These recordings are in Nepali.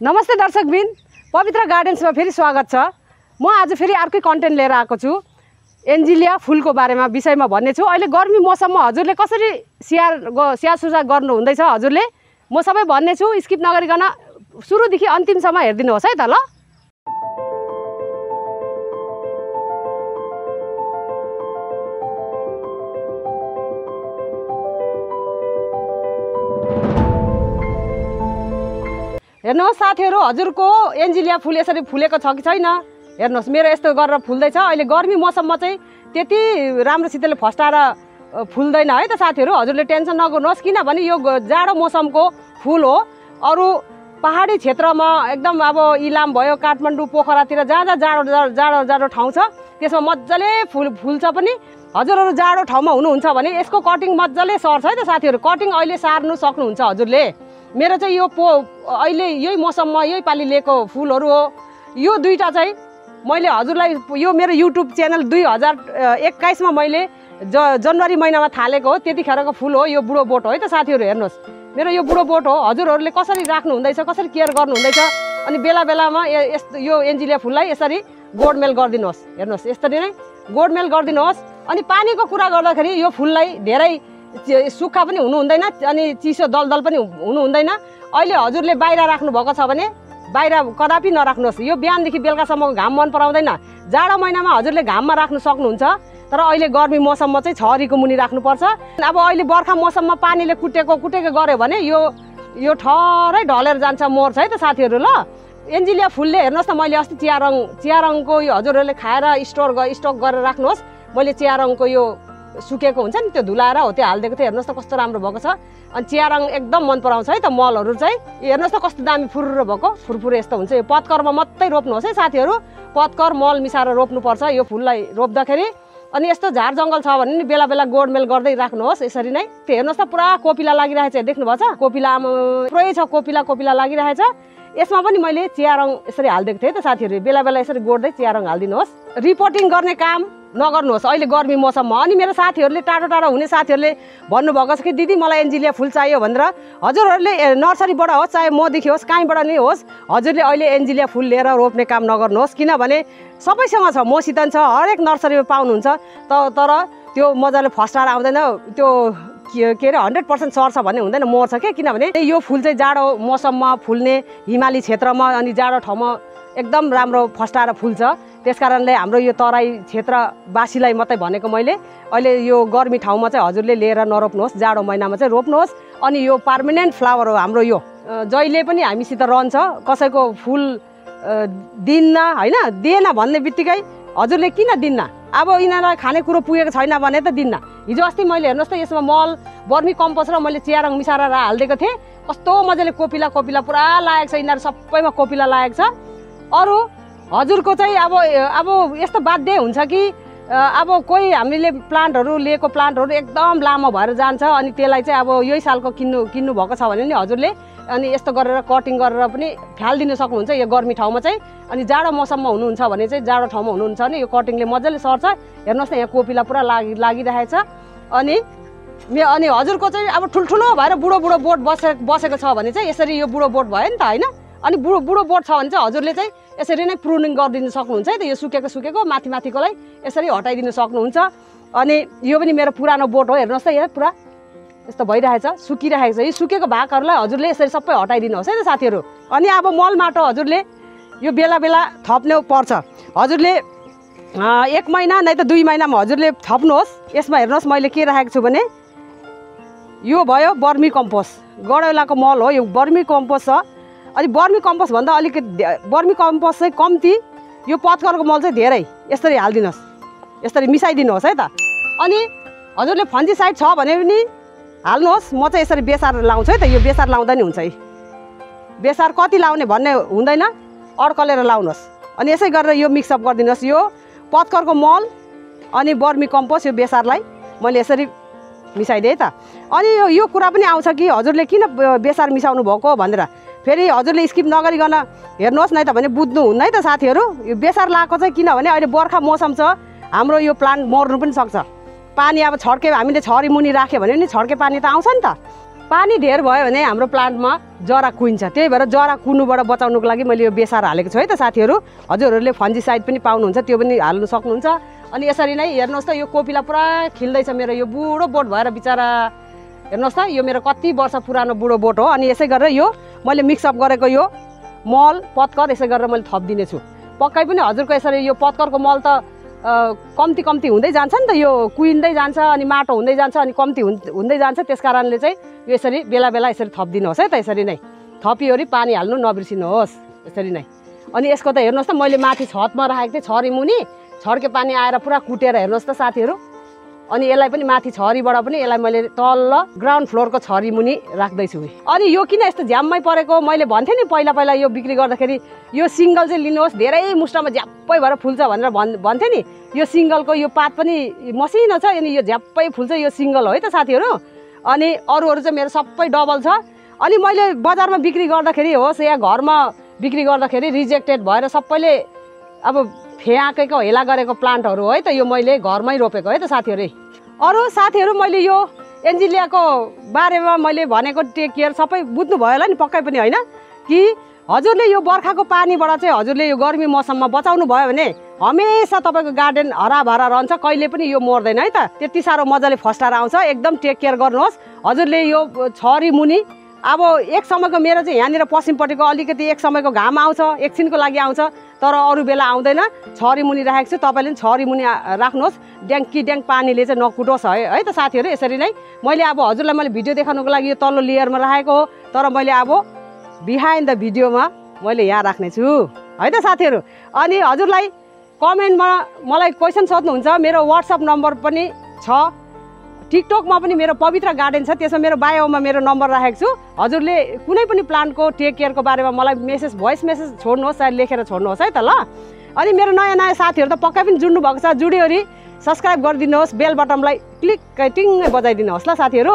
नमस्ते दर्शकबिन पवित्र गार्डन्समा फेरि स्वागत छ। म आज फेरि अर्कै कन्टेन्ट लिएर आएको छु। एन्जिलिया फुलको बारेमा विषयमा भन्ने छु। अहिले गर्मी मौसममा हजुरले कसरी स्याहार स्याहार सुसार गर्नु हुँदैछ हजुरले? म सबै भन्ने छु। स्किप नगरिकन सुरुदेखि अन्तिमसम्म हेरिदिनुहोस् है त ल। हेर्नुहोस् साथीहरू हजुरको एन्जिलिया फुल यसरी फुलेको छ कि छैन? हेर्नुहोस् मेरो यस्तो गरेर फुल्दैछ। अहिले गर्मी मौसममा चाहिँ त्यति राम्रोसितले फस्टाएर फुल्दैन है त साथीहरू। हजुरले टेन्सन नगर्नुहोस् किनभने यो जाडो मौसमको फुल हो। अरू पहाडी क्षेत्रमा एकदम अब इलाम भयो काठमाडौँ पोखरातिर जहाँ जहाँ जाडो जाडो जाडो ठाउँ छ। त्यसमा मजाले फुल फुल्छ पनि। हजुरहरू जाडो ठाउँमा हुनुहुन्छ भने यसको कटिङ मजाले सर्छ है त साथीहरू। कटिङ अहिले सार्नु सक्नुहुन्छ हजुरले। मेरो चाहिँ यो पो अहिले यही मौसममा यही पालि लिएको फुलहरू हो। यो दुईवटा चाहिँ मैले हजुरलाई यो मेरो युट्युब च्यानल दुई हजार एक्काइसमा मैले ज जनवरी महिनामा थालेको हो त्यतिखेरको फुल हो यो बुढो बोट हो। है त साथीहरू हेर्नुहोस् मेरो यो बुढो बोट हो। हजुरहरूले कसरी राख्नु हुँदैछ कसरी केयर गर्नु हुँदैछ अनि बेला बेलामा यस्तो यो एन्जिलिया फुललाई यसरी गोडमेल गरिदिनुहोस्। हेर्नुहोस् यसरी नै गोडमेल गरिदिनुहोस्। अनि पानीको कुरा गर्दाखेरि यो फुललाई धेरै सुक्खा पनि हुनु हुँदैन अनि चिसो दलदल पनि हुनु हुँदैन अहिले हजुरले बाहिर राख्नु भएको छ भने बाहिर कदापि नराख्नुहोस्। यो बिहानदेखि बेलुकासम्मको घाम मन पराउँदैन। जाडो महिनामा हजुरले घाममा राख्नु सक्नुहुन्छ तर अहिले गर्मी मौसममा चाहिँ छरीको मुनि राख्नुपर्छ। अब अहिले बर्खा मौसममा पानीले कुटेको कुटेको गऱ्यो भने यो यो ठरै ढलेर जान्छ मर्छ है त साथीहरू ल। एन्जिलिया फुलले हेर्नुहोस् न मैले अस्ति चिया रङ चिया रङको यो हजुरहरूले खाएर स्टोर स्टक गरेर राख्नुहोस्। मैले चिया रङको यो सुकेको हुन्छ नि त्यो धुलाएर हो त्यो हालिदिएको थिएँ हेर्नुहोस् त कस्तो राम्रो भएको छ। अनि चिया रङ एकदम मन पराउँछ है त मलहरू चाहिँ। हेर्नुहोस् त कस्तो दामी फुरुर भएको फुरफुरे यस्तो हुन्छ। यो पत्करमा मात्रै रोप्नुहोस् है साथीहरू। पत्कर मल मिसाएर रोप्नुपर्छ यो फुललाई रोप्दाखेरि। अनि यस्तो झार जङ्गल छ भने नि बेला बेला गोडमेल गर्दै राख्नुहोस् यसरी नै। त्यो हेर्नुहोस् त पुरा कोपिला लागिरहेछ देख्नुभएको छ? कोपिला पुरै छ कोपिला कोपिला लागिरहेछ। यसमा पनि मैले चिया रङ यसरी हालिदिएको थिएँ त साथीहरू। बेला बेला यसरी गोड्दै चिया रङ हालिदिनुहोस्। रिपोर्टिङ गर्ने काम नगर्नुहोस्। अहिले गर्मी मौसममा। अनि मेरो साथीहरूले टाढो टाढो हुने साथीहरूले भन्नुभएको छ कि दिदी मलाई एन्जिलिया फुल चाहियो भनेर हजुरहरूले नर्सरीबाट होस् चाहे मदेखि होस् कहीँबाट नै होस् हजुरले अहिले एन्जिलिया फुल लिएर रोप्ने काम नगर्नुहोस्। किनभने सबैसँग छ मसित छ हरेक नर्सरीमा पाउनुहुन्छ। त तर त्यो मजाले फस्टाएर आउँदैन। त्यो के अरे हन्ड्रेड पर्सेन्ट सर्छ भन्ने हुँदैन मर्छ के? किनभने यो फुल चाहिँ जाडो मौसममा फुल्ने हिमाली क्षेत्रमा अनि जाडो ठाउँमा एकदम राम्रो फस्टाएर फुल्छ त्यस कारणले हाम्रो यो तराई क्षेत्रवासीलाई मात्रै भनेको मैले। अहिले यो गर्मी ठाउँमा चाहिँ हजुरले लिएर नरोप्नुहोस् जाडो महिनामा चाहिँ रोप्नुहोस्। अनि यो पर्मानेन्ट फ्लावर हो हाम्रो यो। जहिले पनि हामीसित रहन्छ कसैको फुल दिन्न होइन दिएन भन्ने बित्तिकै हजुरले किन दिन्न? अब यिनीहरूलाई खानेकुरो पुगेको छैन भने त दिन्न। हिजो अस्ति मैले हेर्नुहोस् त यसमा मल बर्मी कम्पोस्ट र मैले चिया रङ मिसाएर हालिदिएको थिएँ। कस्तो मजाले कोपिला कोपिला पुरा लागेको छ यिनीहरू सबैमा कोपिला लागेको छ। अरू हजुरको चाहिँ अब अब यस्तो बाध्य हुन्छ कि अब कोही हामीले प्लान्टहरू लिएको प्लान्टहरू एकदम लामो भएर जान्छ अनि त्यसलाई चाहिँ अब यही सालको किन्नु किन्नु भएको छ भने नि हजुरले अनि यस्तो गरेर कटिङ गरेर पनि फ्यालिदिनु सक्नुहुन्छ यो गर्मी ठाउँमा चाहिँ। अनि जाडो मौसममा हुनुहुन्छ भने चाहिँ जाडो ठाउँमा हुनुहुन्छ भने यो कटिङले मजाले सर्छ। हेर्नुहोस् न यहाँ कोपिला पुरा लागि लागिरहेछ। अनि मे अनि हजुरको चाहिँ अब ठुल्ठुलो भएर बुढो बुढो बोट बसे बसेको छ भने चाहिँ यसरी यो बुढो बोट भयो नि त होइन? अनि बुढो बुढो बोट छ भने चाहिँ हजुरले चाहिँ यसरी नै प्रुनिङ गरिदिनु सक्नुहुन्छ है त यो सुकेको सुकेको माथि माथिकोलाई यसरी हटाइदिनु सक्नुहुन्छ। अनि यो पनि मेरो पुरानो बोट हो हेर्नुहोस् त यहाँ पुरा यस्तो भइरहेछ सुकिरहेको छ। यो सुकेको भागहरूलाई हजुरले यसरी सबै हटाइदिनुहोस् है त साथीहरू। अनि अब मल माटो हजुरले यो बेला बेला थप्ने पर्छ। हजुरले एक महिना नै त दुई महिनामा हजुरले थप्नुहोस्। यसमा हेर्नुहोस् मैले के राखेको छु भने यो भयो बर्मी कम्पोस्ट। गडौलाको मल हो यो बर्मी कम्पोस्ट छ। अनि बर्मी कम्पोस्ट भन्दा अलिकति बर्मी कम्पोस्ट चाहिँ कम्ती। यो पत्करको मल चाहिँ धेरै। यसरी हालिदिनुहोस्। यसरी मिसाइदिनुहोस् है त। अनि हजुरले फन्जी साइड छ भने पनि हाल्नुहोस्। म चाहिँ यसरी बेसार लाउँछु है त। यो बेसार लाउँदा नि हुन्छ है। बेसार कति लाउने भन्ने हुँदैन। अड्कलेर लाउनुहोस्। अनि यसै गरेर यो मिक्सअप गरिदिनुहोस्। यो पत्करको मल अनि बर्मी कम्पोस्ट यो बेसारलाई मैले यसरी मिसाइदिएँ है त। अनि यो यो कुरा पनि आउँछ कि हजुरले किन बेसार मिसाउनु भएको भनेर? फेरि हजुरले स्किप नगरिकन हेर्नुहोस् न त भने बुझ्नु हुन्न है त साथीहरू। यो बेसार लगाएको चाहिँ किनभने अहिले बर्खा मौसम छ हाम्रो यो प्लान्ट मर्नु पनि सक्छ। पानी अब छड्के हामीले छरी मुनि राख्यो भने नि छड्के पानी त आउँछ नि त। पानी धेर भयो भने हाम्रो प्लान्टमा जरा कुहिन्छ। त्यही भएर जरा कुनुबाट बचाउनुको लागि मैले यो बेसार हालेको छु है त साथीहरू। हजुरहरूले फन्जी पनि पाउनुहुन्छ त्यो पनि हाल्नु सक्नुहुन्छ। अनि यसरी नै हेर्नुहोस् त यो कोपिला पुरा खिल्दैछ मेरो यो बुढो बोट भएर बिचरा। हेर्नुहोस् त यो मेरो कति वर्ष पुरानो बुढो बोट हो अनि यसै गरेर यो मैले मिक्सअप गरेको यो मल पत्कर यसै गरेर मैले थपिदिनेछु। पक्कै पनि हजुरको यसरी यो पत्करको मल त कम्ती कम्ती हुँदै जान्छ नि त यो कुहिँदै जान्छ अनि माटो हुँदै जान्छ अनि कम्ती हुँदै जान्छ त्यस कारणले चाहिँ यो यसरी बेला बेला यसरी थपिदिनुहोस् है त यसरी नै। थपिवरी पानी हाल्नु नबिर्सिनुहोस् यसरी नै। अनि यसको त हेर्नुहोस् त मैले माथि छतमा राखेको थिएँ छरी मुनि छड्के पानी आएर पुरा कुटेर हेर्नुहोस् त साथीहरू। अनि यसलाई पनि माथि छरीबाट पनि यसलाई मैले तल्ल ग्राउन्ड फ्लोरको छरी मुनि राख्दैछु। अनि यो किन यस्तो झ्याम्मै परेको? मैले भन्थेँ नि पहिला पहिला यो बिक्री गर्दाखेरि यो सिङ्गल चाहिँ लिनुहोस् धेरै मुस्टामा झ्याप्पै भएर फुल्छ भनेर भन् भन्थेँ नि। यो सिङ्गलको यो पात पनि मसिनो छ अनि यो झ्याप्पै फुल्छ यो सिङ्गल हो है त साथीहरू। अनि अरूहरू चाहिँ मेरो सबै डबल छ। अनि मैले बजारमा बिक्री गर्दाखेरि होस् या घरमा बिक्री गर्दाखेरि रिजेक्टेड भएर सबैले अब फ्याँकेको हेला गरेको प्लान्टहरू है त यो मैले घरमै रोपेको है त साथीहरू। अरू साथीहरू मैले यो एन्जिलियाको बारेमा मैले भनेको टेक केयर सबै बुझ्नुभयो होला नि पक्कै पनि होइन? कि हजुरले यो बर्खाको पानीबाट चाहिँ हजुरले यो गर्मी मौसममा बचाउनु भयो भने हमेसा तपाईँको गार्डन हराभरा रहन्छ कहिले पनि यो मर्दैन है त। त्यति साह्रो मजाले फस्टाएर आउँछ एकदम टेक केयर गर्नुहोस्। हजुरले यो छरी मुनि अब एक समयको मेरो चाहिँ यहाँनिर पश्चिमपट्टिको अलिकति एक समयको घाम आउँछ एकछिनको लागि आउँछ। तर अरू बेला आउँदैन। छरी मुनि राखेको छु तपाईँले पनि छरी मुनि राख्नुहोस्। ड्याङ्की ड्याङ पानीले चाहिँ नकुटोस् है। है त साथीहरू यसरी नै मैले अब हजुरलाई मैले भिडियो देखाउनुको लागि यो तल्लो लेयरमा राखेको हो। तर मैले अब बिहाइन्ड द भिडियोमा मैले यहाँ राख्नेछु है त साथीहरू अनि हजुरलाई कमेन्टमा मलाई क्वेसन सोध्नुहुन्छ। मेरो वाट्सएप नम्बर पनि छ। टिकटकमा पनि मेरो पवित्र गार्डन छ त्यसमा मेरो बायोमा मेरो नम्बर राखेको छु। हजुरले कुनै पनि प्लान्टको टेक केयरको बारेमा मलाई मेसेज भोइस मेसेज छोड्नुहोस् चाहे लेखेर छोड्नुहोस् है त ल। अनि मेरो नयाँ नयाँ साथीहरू त पक्कै पनि जुड्नु भएको छ। जुडियोरी सब्सक्राइब गरिदिनुहोस् बेल बटमलाई क्लिक टिङ बजाइदिनुहोस् ल साथीहरू।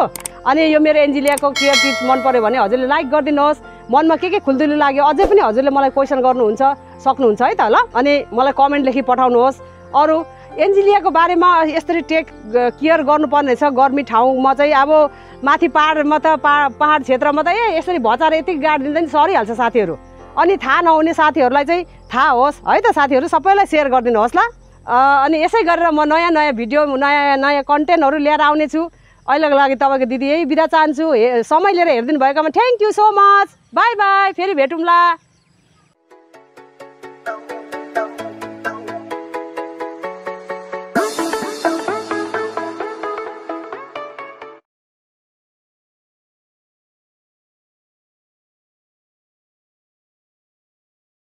अनि यो मेरो एन्जिलियाको केयर टिप्स मन पऱ्यो भने हजुरले लाइक गरिदिनुहोस्। मनमा के के खुल्दुली लाग्यो अझै पनि हजुरले मलाई क्वेसन गर्नुहुन्छ सक्नुहुन्छ है त ल। अनि मलाई कमेन्ट लेखी पठाउनुहोस्। अरू एन्जिलियाको बारेमा यसरी टेक केयर गर्नुपर्ने छ गर्मी ठाउँमा चाहिँ अब माथि पाहाडमा त पहा पाहाड क्षेत्रमा त ए यसरी भचाएर यति गाडिदिँदा नि सरिहाल्छ साथीहरू। अनि थाहा नहुने साथीहरूलाई चाहिँ थाहा होस् है त साथीहरू सबैलाई सेयर गरिदिनुहोस् ल। अनि यसै गरेर म नयाँ नयाँ भिडियो नयाँ नयाँ कन्टेन्टहरू लिएर आउनेछु। अहिलेको लागि तपाईँको दिदी यही बिदा चाहन्छु। समय लिएर हेरिदिनु भएकोमा thank you so much bye bye फेरि भेटौँला।